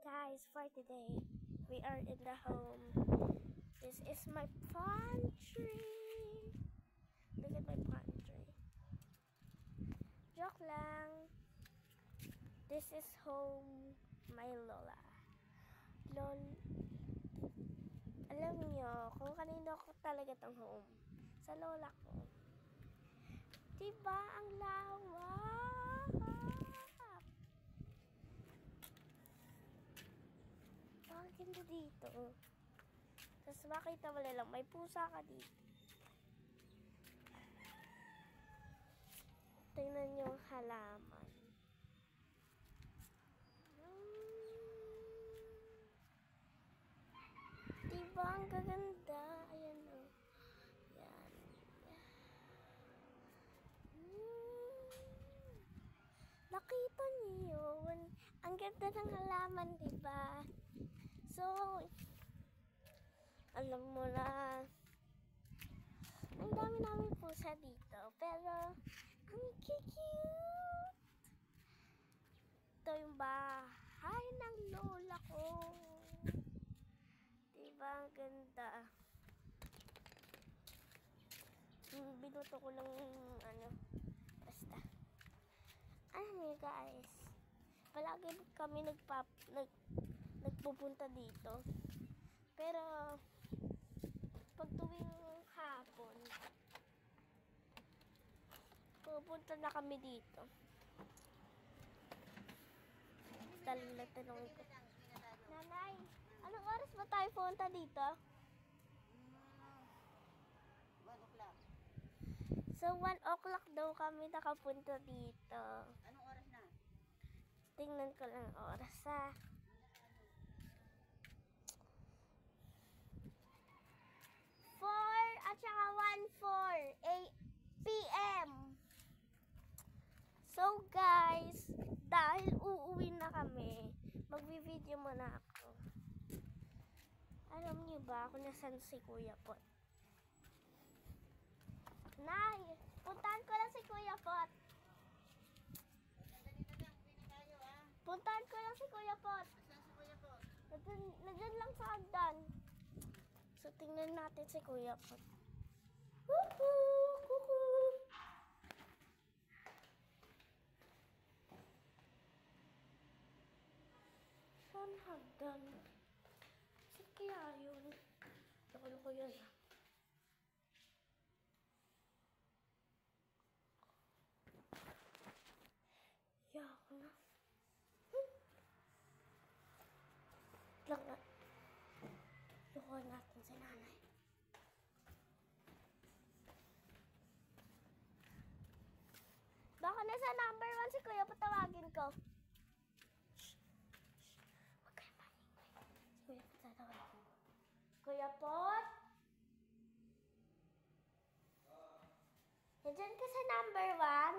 Guys, for today we are in the home. This is my pantry. Look at my pantry. Joke lang. This is home my lola. Lol. Alam niyo kung kanino ko talaga tong home. Sa lola ko. Diba ang lawak? Ang ganda dito. Tapos makita mo lang, may pusa ka dito. Tingnan ang halaman. Hmm. Diba ang gaganda? Ayan o. Yan. Hmm. Nakita niyo? Ang ganda ng halaman, diba? So, alam mo na, ang dami namin pusa dito. Pero, ang cute! Ito yung bahay ng lola ko. Diba ang ganda? Binuto ko lang yung ano, basta. Ano guys, palagi kami nagpap, nag, nagpupunta dito. Pero, pag tuwing hapon, pupunta na kami dito. Daling lang tanongin ko. Nanay, anong oras ba tayo pupunta dito? One o'clock. So, 1 o'clock daw kami nakapunta dito. Anong oras na? Tingnan ko lang ang oras ha. 4 at saka 1, 4 8 p.m. So guys, dahil uuwi na kami, magvi-video muna ako. Alam niyo ba kung nasan si Kuya Pot? Nay, puntahan ko lang si Kuya Pot. Ah. Puntahan ko lang si Kuya Pot. Asan si Kuya po? Nandun, nandun lang sa hagdan. So, tingnan natin si Kuya Pot. Woohoo! Saan hagdan? Saan kaya yun? Loko ko yun. Yak na. Hmm. Lang na. Lukuhan natin si nanay. Baka nasa number one si Kuya, patawagin ko. Shh. Shh. Huwag kayo maingay. Si Kuya, patawagin ko. Kuya Pot? Nandiyan ka sa number one?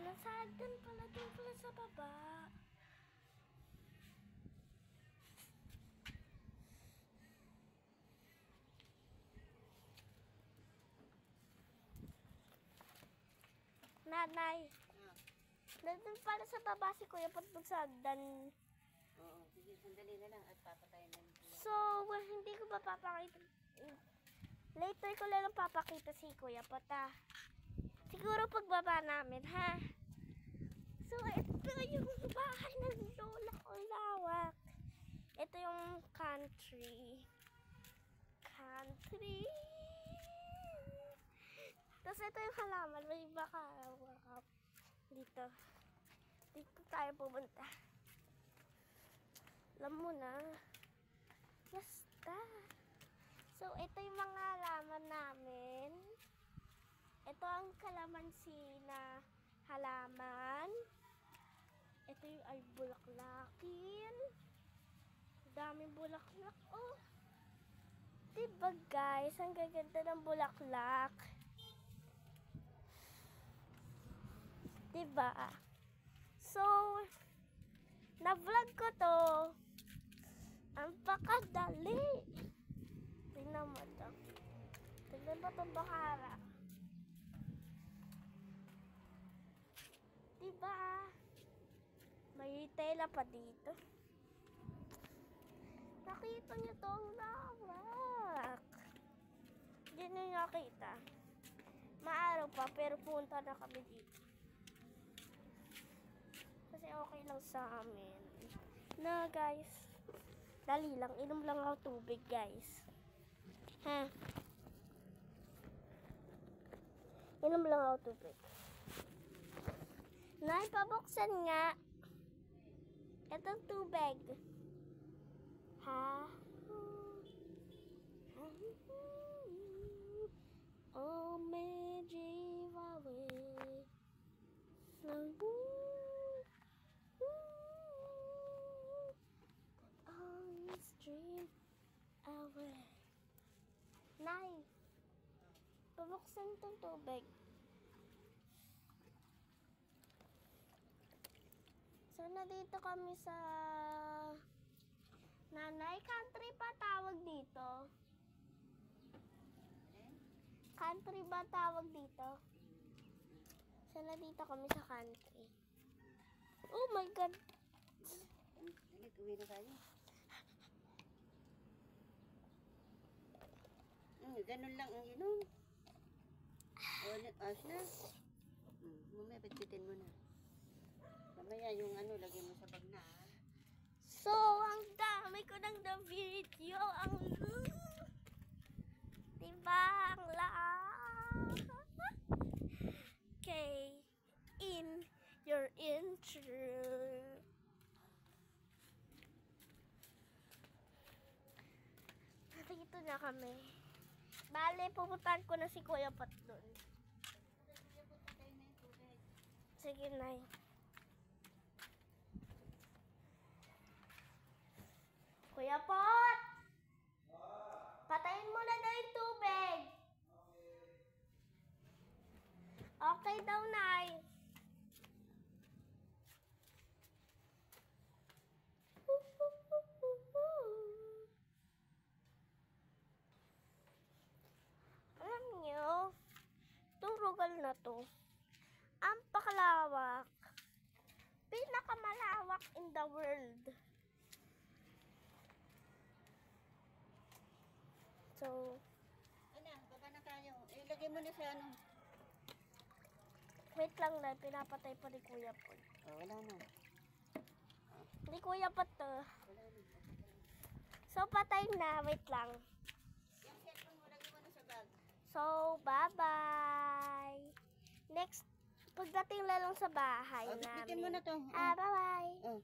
Nasa hagdan pala, doon pala sa baba. Nanay, nandun pala sa baba si Kuya Patbog sa. Oo, sige, sandali na lang at papatayin na nito. So, well, hindi ko ba papakita? Later ko lang papakita si Kuya Pata. Siguro pagbaba namin, ha? So, ito yung bahay ng lola ko lawak. Ito yung country. Country. Tapos ito yung halaman. May baka wakap dito. Dito tayo pumunta. Alam mo na. Basta. So, ito yung mga halaman namin. Ito ang kalamansi na halaman. Ito yung ay bulaklakin. Daming bulaklak. Oh. Diba guys? Ang gaganda ng bulaklak. Diba? So, napakadali. Tingnan mo ito. Tingnan mo itong bakara. Diba? May tela pa dito. Nakita niyo itong lawak. Hindi niyo nakita. Maaraw pa, pero punta na kami dito kasi okay lang sa amin na guys dali lang, inom lang ako tubig guys. Ha? Inom lang ako tubig. Nay, pabuksan nga. Itong tubig. Ha? Oh, medyo away. On pabuksan tong tubig. So, nandito kami sa Nanay Country pa tawag dito. Country ba tawag dito? So, nandito kami sa country. Oh my God! Ulit, uwi na tayo. Hmm, ganun lang ang inom. Na- ayos na. Hmm, mamaya pagtitin mo na. Mamaya yung ano, lagyan mo sa bag na. ah. So, ang dami ko ng the video. Ang... Diba? Ang. Okay. In your intro. Dito na kami. Bale, pupuntahan ko na si Kuya Pat doon. Sige, Nay. Kuya Pot! Patayin mo na daw yung tubig. Okay daw, Nay. Alam niyo, itong rugal na to, ang pakalawak. Pinakamalawak in the world. So, Ano, baba na tayo. Lagyan mo na sa ano. wait lang na, pinapatay pa ni Kuya Pot. Oh, wala na. Hindi Kuya Pot to. Wala na. So, patay na, wait lang. Yung cellphone mo, lagyan mo na sa bag. So, bye-bye. Next, pagdating lang sa bahay Oh, namin. mo na to. Ah, bye-bye. Oh,